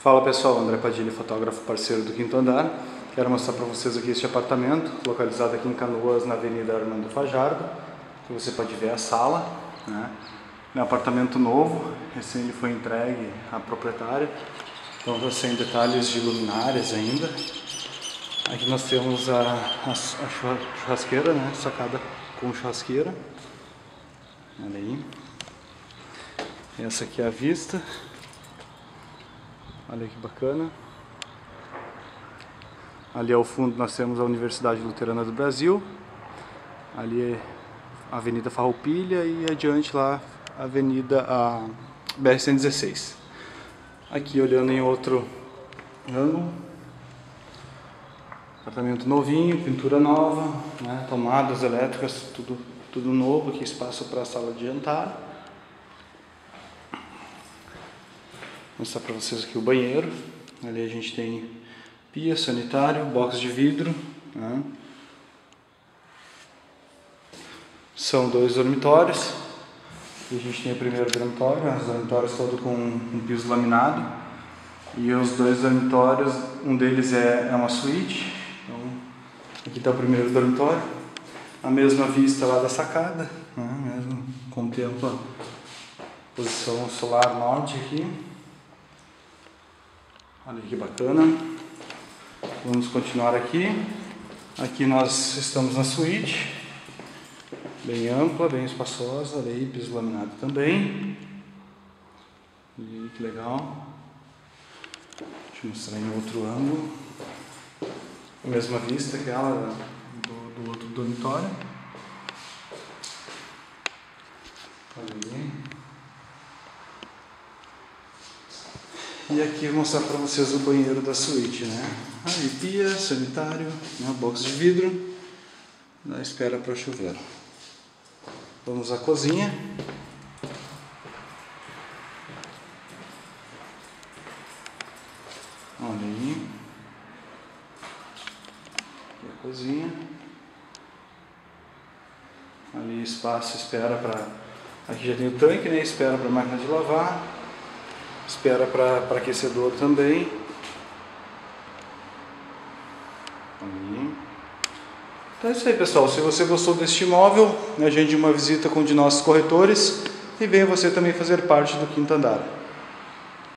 Fala pessoal, André Padilha, fotógrafo parceiro do Quinto Andar. Quero mostrar para vocês aqui este apartamento, localizado aqui em Canoas, na Avenida Armando Fajardo. Aqui você pode ver a sala, né? É um apartamento novo, recém ele foi entregue à proprietária. Então sem detalhes de luminárias ainda. Aqui nós temos a, a, a churrasqueira, né? Sacada com churrasqueira. Olha aí. Essa aqui é a vista. Olha que bacana. Ali ao fundo nós temos a Universidade Luterana do Brasil. Ali é a Avenida Farroupilha e adiante lá a Avenida a BR-116. Aqui olhando em outro ângulo. Apartamento novinho, pintura nova, né? tomadas elétricas, tudo, tudo novo. Aqui espaço para a sala de jantar. Mostrar para vocês aqui o banheiro. Ali a gente tem pia, sanitário, box de vidro. Né? São dois dormitórios. E a gente tem o primeiro dormitório, os dormitórios todos com um piso laminado. E os dois dormitórios, um deles é, é uma suíte. Então, aqui está o primeiro dormitório. A mesma vista lá da sacada, né? mesmo contempla a posição solar norte aqui. Olha que bacana. Vamos continuar aqui. Aqui nós estamos na suíte. Bem ampla, bem espaçosa. Olha aí, piso laminado também. E que legal. Deixa eu mostrar em outro ângulo. A mesma vista que ela do, do outro dormitório. Olha aí. E aqui vou mostrar para vocês o banheiro da suíte, né? Aí pia, sanitário, né? box de vidro, na espera para o chuveiro. Vamos à cozinha. Olha aí. Aqui a cozinha. Ali espaço espera para. Aqui já tem o tanque, né? Espera para a máquina de lavar espera para aquecedor também. Então é isso aí pessoal, se você gostou deste imóvel, agende uma visita com um de nossos corretores e venha você também fazer parte do quinto andar.